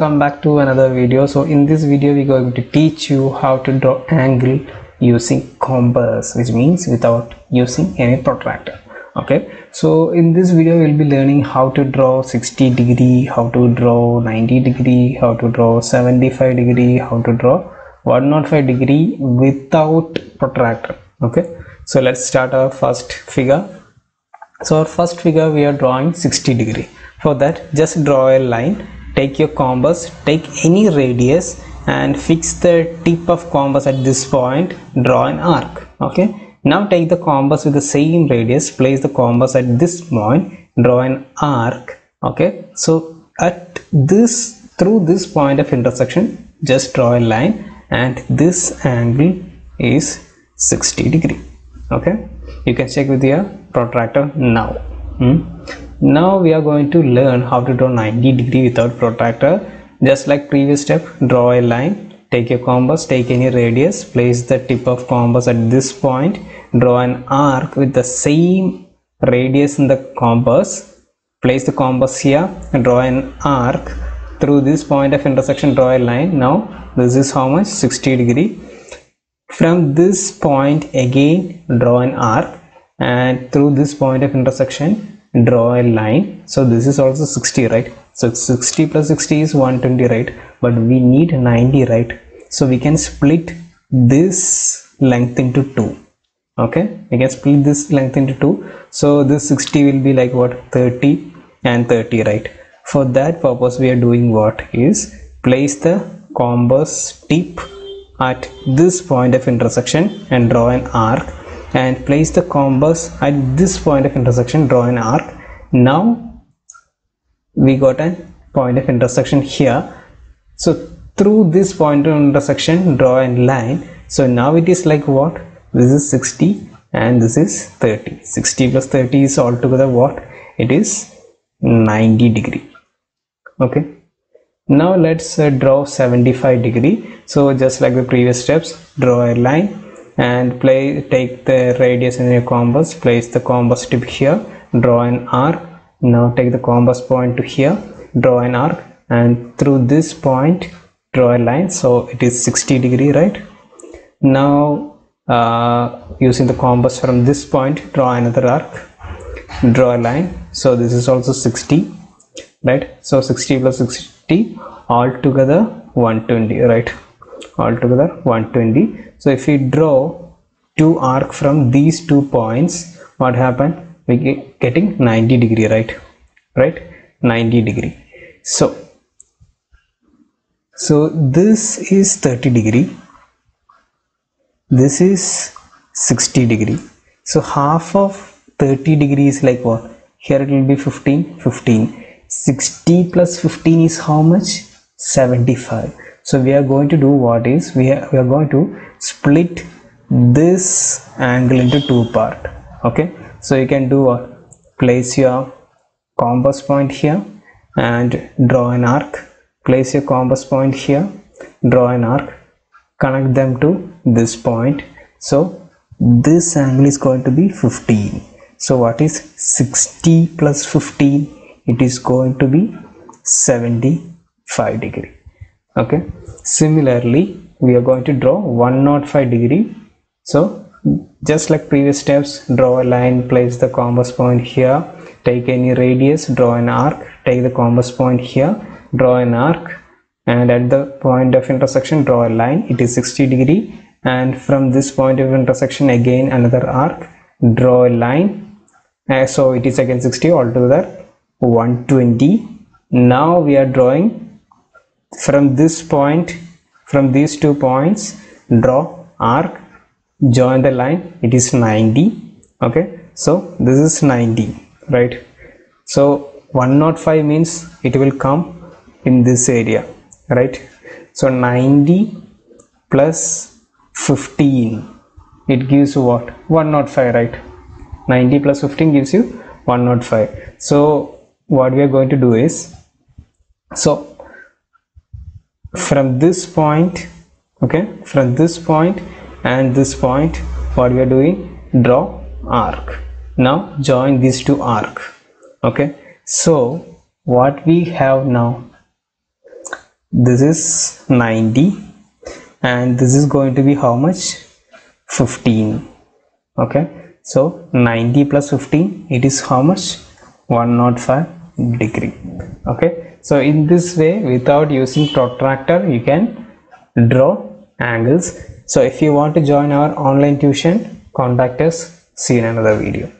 welcome back to another video. So in this video we're going to teach you how to draw angle using compass which means without using any protractor. Okay? So in this video we'll be learning how to draw 60 degree how to draw 90 degree how to draw 75 degree how to draw 105 degree without protractor. Okay? So let's start our first figure. So our first figure we are drawing 60 degree. For that just draw a line take your compass take any radius and fix the tip of compass at this point. Draw an arc okay? Now take the compass with the same radius place the compass at this point draw an arc okay? So at this through this point of intersection just draw a line and this angle is 60 degree okay? You can check with your protractor now hmm? Now we are going to learn how to draw 90 degree without protractor. Just like previous step draw a line take a compass take any radius place the tip of compass at this point draw an arc with the same radius in the compass place the compass here and draw an arc. Through this point of intersection draw a line. Now this is how much? 60 degree. From this point again draw an arc. And through this point of intersection draw a line. So this is also 60 right? So 60 plus 60 is 120 right? But we need 90 right? So we can split this length into two okay? We can split this length into two. So this 60 will be like what? 30 and 30 right? For that purpose we are doing what is place the compass tip at this point of intersection and draw an arc and place the compass at this point of intersection draw an arc. Now we got a point of intersection here. So through this point of intersection draw a line. So now it is like what? This is 60 and this is 30 60 plus 30 is altogether what? It is 90 degree. Okay. Now let's uh, draw 75 degree. So just like the previous steps draw a line and play take the radius in your compass place the compass tip here. Draw an arc. Now take the compass point to here. Draw an arc. And through this point draw a line. So it is 60 degree right? Now uh, using the compass from this point draw another arc. Draw a line. So this is also 60 right? So 60 plus 60 altogether 120 right altogether 120 so if we draw two arc from these two points what happened? We get getting 90 degree right? Right? 90 degree. So so this is 30 degree. This is 60 degree. So half of 30 degree is like what? Here it will be 15 15 60 plus 15 is how much? 75 so we are going to do what is we are, we are going to split this angle into two part okay? So you can do what place your compass point here and draw an arc. Place your compass point here draw an arc. Connect them to this point. So this angle is going to be 15 so what is 60 plus 15 it is going to be 75 degree okay. Similarly we are going to draw 105 degree. So just like previous steps draw a line place the compass point here. Take any radius draw an arc. Take the compass point here draw an arc. And at the point of intersection draw a line. It is 60 degree. And from this point of intersection again another arc. Draw a line. Uh, so it is again 60 altogether 120 now we are drawing from this point from these two points draw arc join the line it is 90 okay? So this is 90 right? So 105 means it will come in this area right? So 90 plus 15 it gives you what 105 right? 90 plus 15 gives you 105 so what we are going to do is so from this point okay from this point and this point what we are doing? Draw arc. Now join these two arc okay? So what we have now? This is 90 and this is going to be how much? 15 okay? So 90 plus 15 it is how much? 105 degree okay so in this way without using protractor you can draw angles. So if you want to join our online tuition contact us. See you in another video